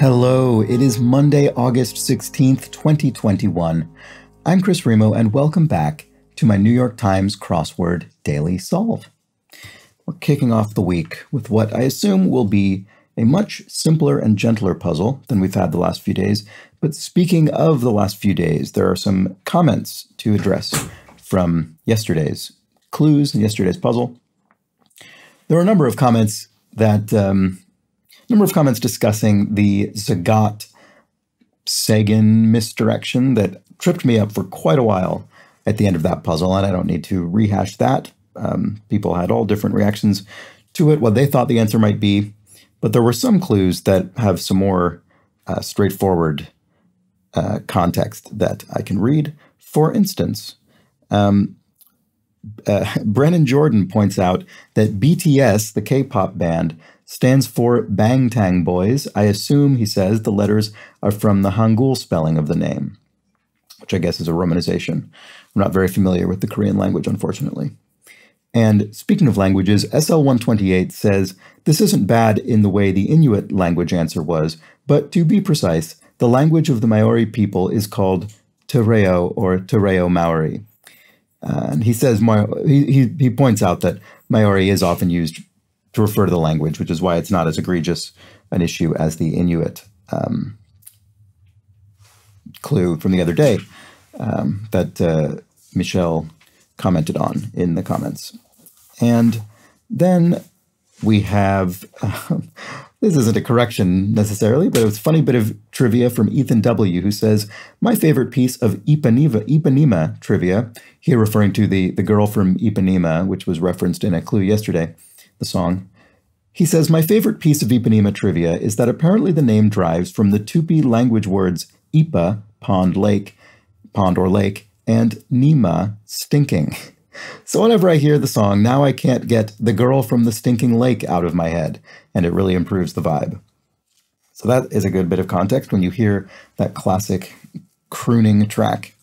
Hello, it is Monday, August 16th, 2021. I'm Chris Remo, and welcome back to my New York Times Crossword Daily Solve. We're kicking off the week with what I assume will be a much simpler and gentler puzzle than we've had the last few days. But speaking of the last few days, there are some comments to address from yesterday's clues and yesterday's puzzle. There are a number of comments that um, number of comments discussing the Zagat Sagan misdirection that tripped me up for quite a while at the end of that puzzle, and I don't need to rehash that. Um, people had all different reactions to it, what they thought the answer might be, but there were some clues that have some more uh, straightforward uh, context that I can read. For instance, um, uh, Brennan Jordan points out that BTS, the K pop band, stands for Bangtan Boys. I assume, he says, the letters are from the Hangul spelling of the name, which I guess is a romanization. I'm not very familiar with the Korean language, unfortunately. And speaking of languages, SL128 says this isn't bad in the way the Inuit language answer was, but to be precise, the language of the Maori people is called Te Reo or Te Reo Maori. Uh, and he says he, he, he points out that Maori is often used to refer to the language, which is why it's not as egregious an issue as the Inuit um, clue from the other day um, that uh, Michelle commented on in the comments. And then we have um, this isn't a correction necessarily, but it was a funny bit of trivia from Ethan W., who says, My favorite piece of Ipanema, Ipanema trivia, here referring to the, the girl from Ipanema, which was referenced in a clue yesterday, the song. He says, My favorite piece of Ipanema trivia is that apparently the name derives from the Tupi language words Ipa, pond, lake, pond or lake, and Nima, stinking. So whenever I hear the song, now I can't get the girl from the stinking lake out of my head, and it really improves the vibe. So that is a good bit of context when you hear that classic crooning track.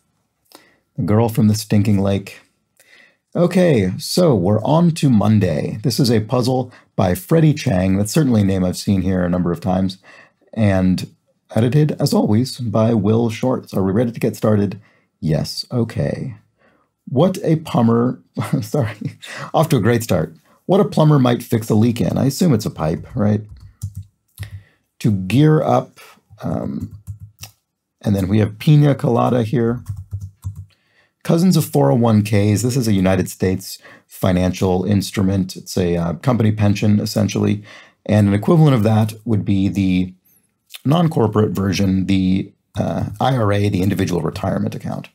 The girl from the stinking lake. Okay, so we're on to Monday. This is a puzzle by Freddie Cheng. That's certainly a name I've seen here a number of times. And edited, as always, by Will Shortz. Are we ready to get started? Yes, okay. What a plumber, sorry, off to a great start. What a plumber might fix a leak in. I assume it's a pipe, right? To gear up, um, and then we have pina colada here. Cousins of 401ks. This is a United States financial instrument. It's a uh, company pension, essentially. And an equivalent of that would be the non corporate version, the uh, IRA, the individual retirement account.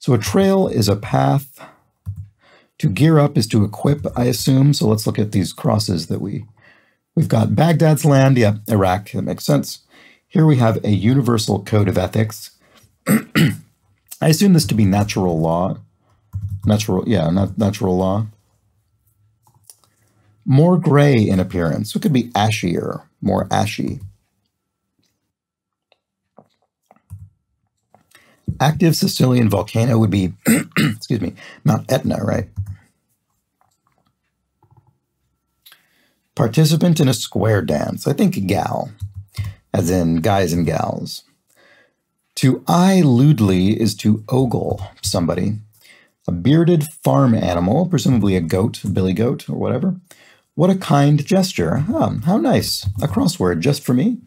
So a trail is a path. To gear up is to equip, I assume. So let's look at these crosses that we we've got Baghdad's land, yeah, Iraq, that makes sense. Here we have a universal code of ethics. I assume this to be natural law. Natural, yeah, not natural law. More gray in appearance. It could be ashier, more ashy. active Sicilian volcano would be, excuse me, Mount Etna, right? Participant in a square dance. I think gal, as in guys and gals. To eye lewdly is to ogle somebody. A bearded farm animal, presumably a goat, a billy goat, or whatever. What a kind gesture. Oh, how nice. A crossword just for me.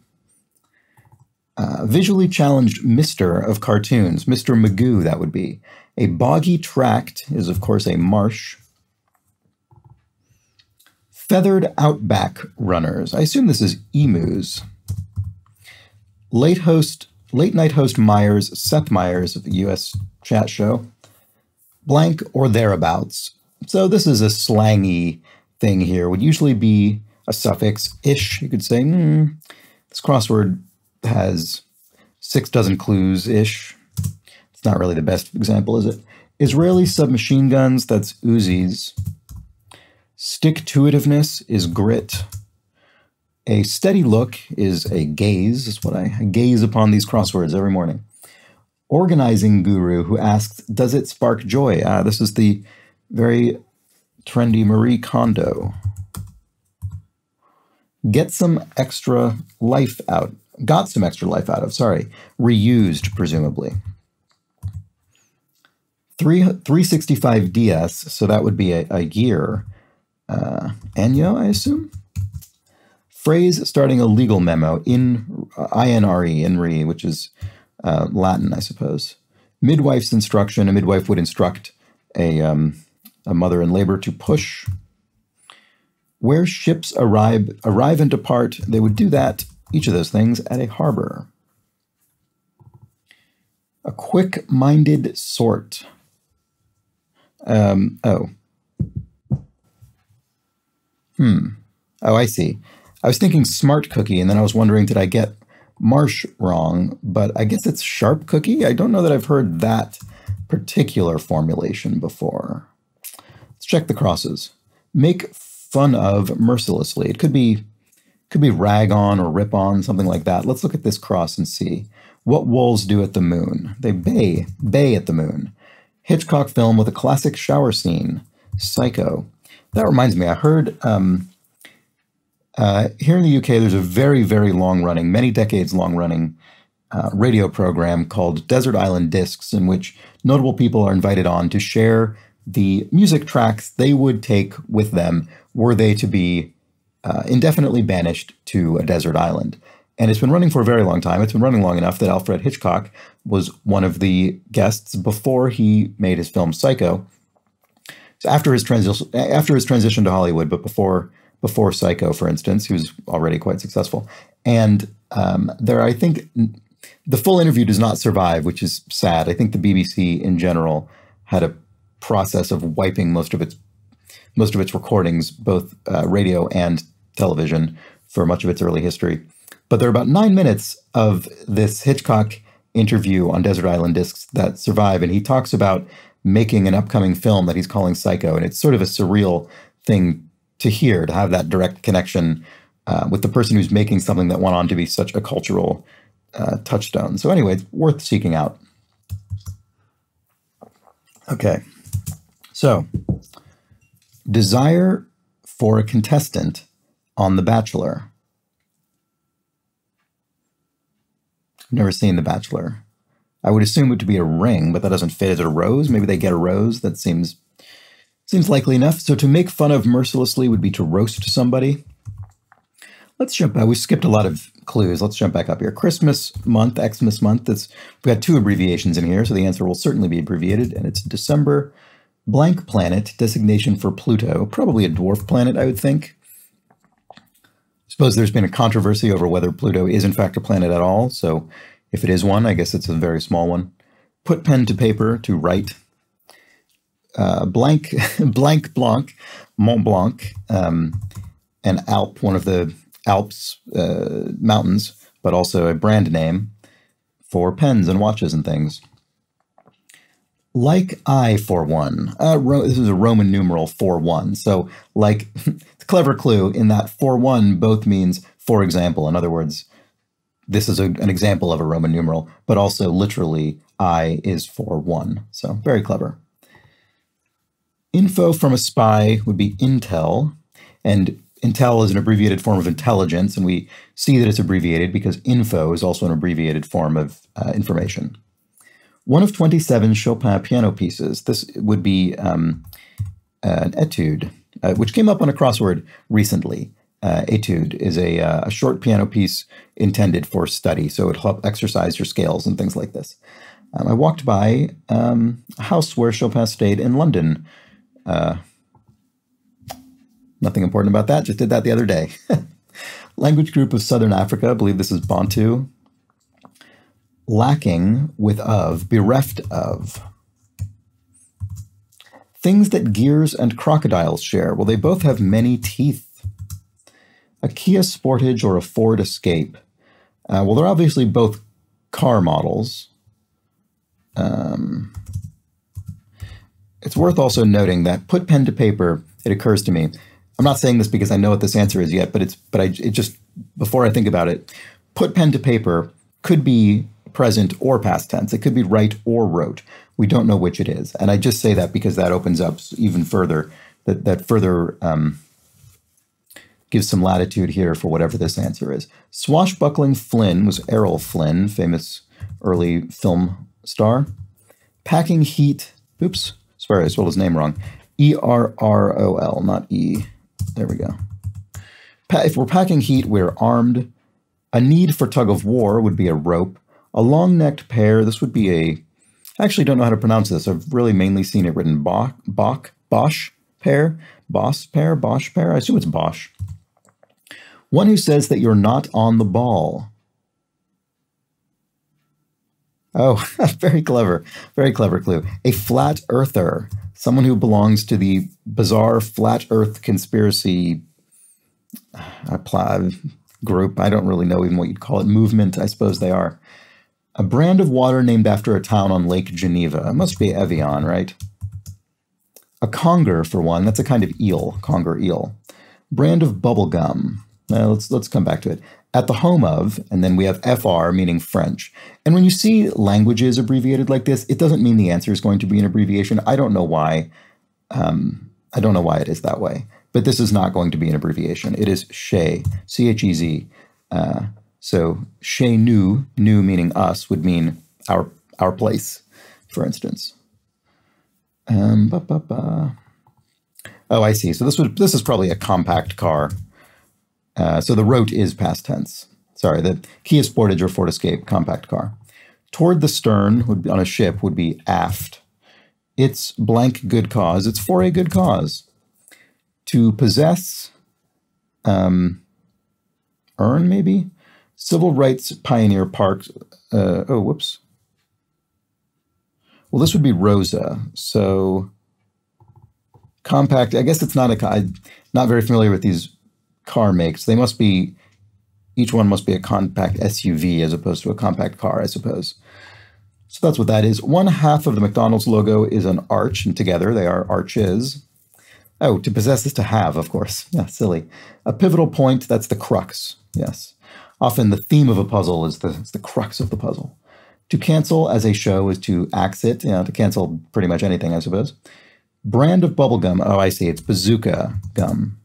Uh, visually challenged Mr. of cartoons, Mr. Magoo, that would be. A boggy tract is, of course, a marsh. Feathered outback runners. I assume this is emus. Late host, late night host Meyers, Seth Meyers of the U.S. chat show. Blank or thereabouts. So this is a slangy thing here. Would usually be a suffix ish. You could say, hmm, this crossword has six dozen clues ish. It's not really the best example, is it? Israeli submachine guns, that's Uzis. Stick to itiveness is grit. A steady look is a gaze, is what I, gaze upon these crosswords every morning. Organizing guru who asks, Does it spark joy? Ah, this is the very trendy Marie Kondo. Get some extra life out got some extra life out of. Sorry, reused presumably. 3, 365 DS, so that would be a, a year. Uh, Anyo, I assume? Phrase starting a legal memo in uh, INRE, INRE, which is uh, Latin, I suppose. Midwife's instruction, a midwife would instruct a, um, a mother in labor to push. Where ships arrive, arrive and depart, they would do that, each of those things, at a harbor. A quick minded sort. Um, oh. Hmm. Oh, I see. I was thinking smart cookie, and then I was wondering, did I get marsh wrong? But I guess it's sharp cookie. I don't know that I've heard that particular formulation before. Let's check the crosses. Make fun of mercilessly. It could be could be rag on or rip on, something like that. Let's look at this cross and see. What wolves do at the moon. They bay, bay at the moon. Hitchcock film with a classic shower scene. Psycho. That reminds me, I heard um, uh, here in the UK, there's a very, very long running, many decades long running uh, radio program called Desert Island Discs, in which notable people are invited on to share the music tracks they would take with them were they to be uh, indefinitely banished to a desert island. And it's been running for a very long time. It's been running long enough that Alfred Hitchcock was one of the guests before he made his film Psycho. So after his after his transition to Hollywood, but before before Psycho, for instance, was already quite successful. And um, there, I think, the full interview does not survive, which is sad. I think the BBC in general had a process of wiping most of its most of its recordings, both uh, radio and television, for much of its early history. But there are about nine minutes of this Hitchcock interview on Desert Island Discs that survive, and he talks about making an upcoming film that he's calling Psycho, and it's sort of a surreal thing to hear to have that direct connection uh, with the person who's making something that went on to be such a cultural uh, touchstone. So anyway, it's worth seeking out. Okay, so desire for a contestant on The Bachelor. Never seen The Bachelor. I would assume it to be a ring, but that doesn't fit. as a rose? Maybe they get a rose. That seems seems likely enough. So to make fun of mercilessly would be to roast somebody. Let's jump back. We skipped a lot of clues. Let's jump back up here. Christmas month, Xmas month. It's, we've got two abbreviations in here, so the answer will certainly be abbreviated, and it's December. Blank planet, designation for Pluto, probably a dwarf planet, I would think. I suppose there's been a controversy over whether Pluto is in fact a planet at all, so if it is one, I guess it's a very small one. Put pen to paper to write. Uh, blank, blank blanc, Mont Blanc, um, an Alp, one of the Alps uh, mountains, but also a brand name for pens and watches and things. Like I for one. Uh, this is a Roman numeral for one. So, like, clever clue in that for one both means for example. In other words, this is a, an example of a Roman numeral, but also literally I is for one. So, very clever. Info from a spy would be intel, and Intel is an abbreviated form of intelligence, and we see that it's abbreviated because info is also an abbreviated form of uh, information. One of 27 Chopin piano pieces. This would be um, an etude, uh, which came up on a crossword recently. Uh, etude is a, uh, a, short piano piece intended for study, so it help exercise your scales and things like this. Um, I walked by um, a house where Chopin stayed in London uh, Nothing important about that. Just did that the other day. Language group of Southern Africa. I believe this is Bantu. Lacking with of, bereft of. Things that gears and crocodiles share. Well, they both have many teeth. A Kia Sportage or a Ford Escape. Uh, well, they're obviously both car models. Um, it's worth also noting that put pen to paper, it occurs to me, I'm not saying this because I know what this answer is yet, but it's but I it just before I think about it, put pen to paper could be present or past tense. It could be write or wrote. We don't know which it is, and I just say that because that opens up even further that that further um, gives some latitude here for whatever this answer is. Swashbuckling Flynn was Errol Flynn, famous early film star. Packing Heat, oops, sorry, I spelled his name wrong. E R R O L, not E. There we go. If we're packing heat, we're armed. A need for tug of war would be a rope. A long necked pear, this would be a. I actually don't know how to pronounce this. I've really mainly seen it written Bach, Bach, Bosch pear, Boss pear, Bosch pear. I assume it's Bosch. One who says that you're not on the ball. Oh, very clever. Very clever clue. A flat earther, someone who belongs to the bizarre flat earth conspiracy uh, group. I don't really know even what you'd call it. Movement, I suppose they are. A brand of water named after a town on Lake Geneva. It must be Evian, right? A conger, for one. That's a kind of eel, conger eel. Brand of bubble gum. Uh, let's let's come back to it. At the home of, and then we have FR meaning French. And when you see languages abbreviated like this, it doesn't mean the answer is going to be an abbreviation. I don't know why. Um, I don't know why it is that way. But this is not going to be an abbreviation. It is Chez, C H E Z. Uh, so Chez nous, nous meaning us, would mean our our place, for instance. Um, ba, ba, ba. Oh, I see. So this would this is probably a compact car. Uh, so the wrote is past tense. Sorry, the Kia Sportage or Ford Escape compact car. Toward the stern would be, on a ship would be aft. It's blank good cause. It's for a good cause. To possess, um, earn maybe civil rights pioneer parks. Uh, oh, whoops. Well, this would be Rosa. So compact. I guess it's not a. I'm not very familiar with these car makes. They must be. Each one must be a compact SUV as opposed to a compact car, I suppose. So that's what that is. One half of the McDonald's logo is an arch, and together they are arches. Oh, to possess is to have, of course. Yeah, silly. A pivotal point, that's the crux. Yes. Often the theme of a puzzle is the, the crux of the puzzle. To cancel as a show is to exit, you know, to cancel pretty much anything, I suppose. Brand of bubblegum. Oh, I see. It's bazooka gum.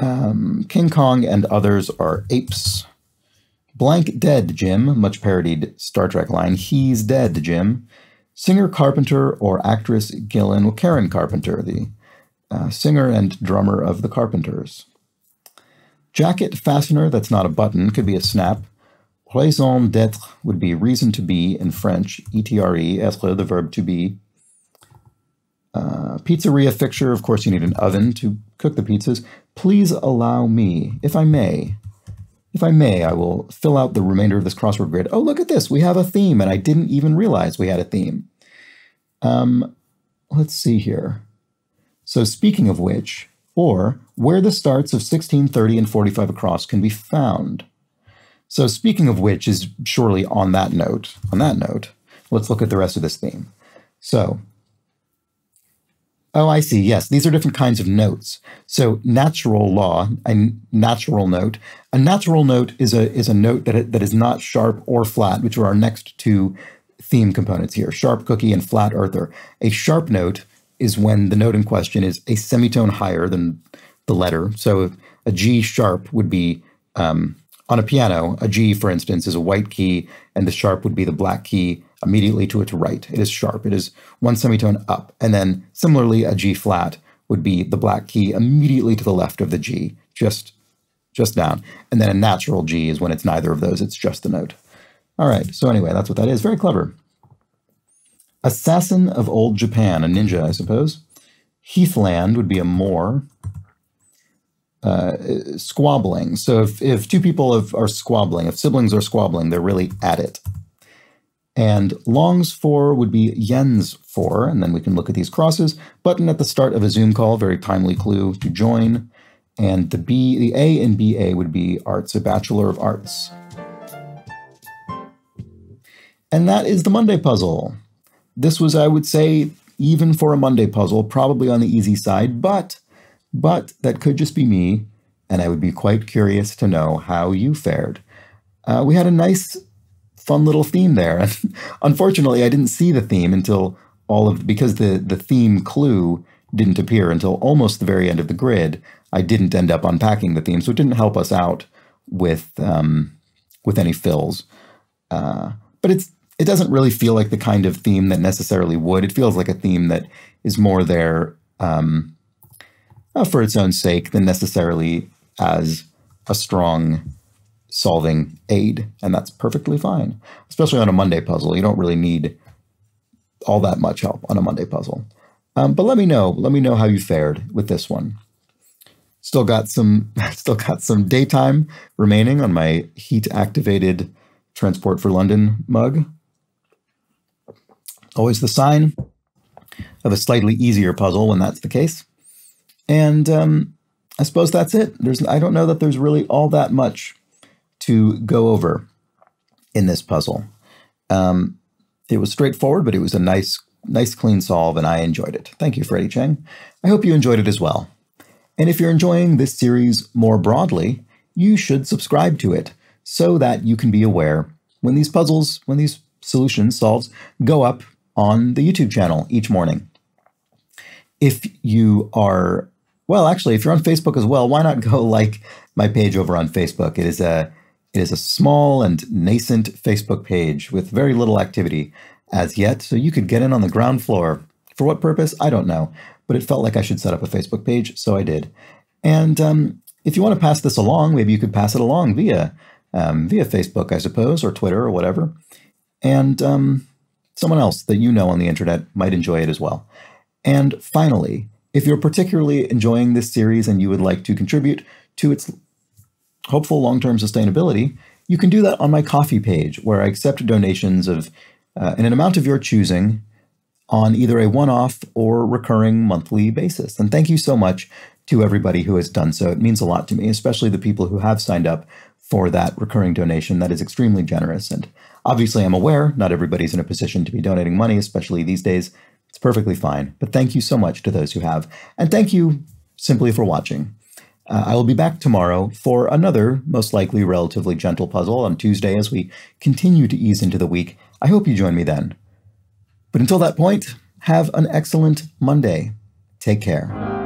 Um, King Kong and others are apes. Blank dead, Jim, much parodied Star Trek line. He's dead, Jim. Singer Carpenter or actress Gillan, well, Karen Carpenter, the uh, singer and drummer of the Carpenters. Jacket fastener, that's not a button, could be a snap. Raison d'être would be reason to be in French, E-T-R-E, être, the verb to be. Uh, pizzeria fixture, of course, you need an oven to cook the pizzas. Please allow me, if I may, if I may, I will fill out the remainder of this crossword grid. Oh, look at this. We have a theme, and I didn't even realize we had a theme. Um, let's see here. So, speaking of which, or where the starts of 1630 and 45 across can be found. So, speaking of which is surely on that note. On that note, let's look at the rest of this theme. So, Oh, I see. Yes, these are different kinds of notes. So natural law, a natural note. A natural note is a is a note that that is not sharp or flat, which are our next two theme components here: sharp cookie and flat earther. A sharp note is when the note in question is a semitone higher than the letter. So a G sharp would be um, on a piano. A G, for instance, is a white key, and the sharp would be the black key immediately to its right. It is sharp. It is one semitone up. And then similarly, a G flat would be the black key immediately to the left of the G, just, just down. And then a natural G is when it's neither of those, it's just the note. All right, so anyway, that's what that is. Very clever. Assassin of Old Japan, a ninja, I suppose. Heathland would be a Moor. Uh, squabbling. So if, if two people have, are squabbling, if siblings are squabbling, they're really at it. And longs for would be yens for, and then we can look at these crosses. Button at the start of a Zoom call, very timely clue to join. And the B, the A in BA would be arts, a Bachelor of Arts. And that is the Monday puzzle. This was, I would say, even for a Monday puzzle, probably on the easy side, but but that could just be me, and I would be quite curious to know how you fared. Uh, we had a nice fun little theme there. And unfortunately, I didn't see the theme until all of because the the theme clue didn't appear until almost the very end of the grid. I didn't end up unpacking the theme, so it didn't help us out with um, with any fills. Uh, but it's it doesn't really feel like the kind of theme that necessarily would. It feels like a theme that is more there um, uh, for its own sake than necessarily as a strong solving aid, and that's perfectly fine. Especially on a Monday puzzle, you don't really need all that much help on a Monday puzzle. Um, but let me know. Let me know how you fared with this one. Still got some. Still got some daytime remaining on my heat activated transport for London mug. Always the sign of a slightly easier puzzle when that's the case. And um, I suppose that's it. There's I don't know that there's really all that much to go over in this puzzle. Um, it was straightforward, but it was a nice, nice, clean solve, and I enjoyed it. Thank you, Freddie Cheng. I hope you enjoyed it as well. And if you're enjoying this series more broadly, you should subscribe to it so that you can be aware when these puzzles, when these solutions solves go up on the YouTube channel each morning. If you are, well, actually, if you're on Facebook as well, why not go like my page over on Facebook? It is a it is a small and nascent Facebook page with very little activity as yet, so you could get in on the ground floor. For what purpose? I don't know, but it felt like I should set up a Facebook page, so I did. And um, if you want to pass this along, maybe you could pass it along via um, via Facebook, I suppose, or Twitter or whatever. And um, someone else that you know on the internet might enjoy it as well. And finally, if you're particularly enjoying this series and you would like to contribute to its hopeful long term sustainability, you can do that on my Ko-fi page, where I accept donations of uh, in an amount of your choosing on either a one off or recurring monthly basis. And thank you so much to everybody who has done so. It means a lot to me, especially the people who have signed up for that recurring donation. That is extremely generous. And obviously, I'm aware not everybody's in a position to be donating money, especially these days. It's perfectly fine. But thank you so much to those who have. And thank you simply for watching. Uh, I will be back tomorrow for another, most likely relatively gentle puzzle on Tuesday as we continue to ease into the week. I hope you join me then. But until that point, have an excellent Monday. Take care.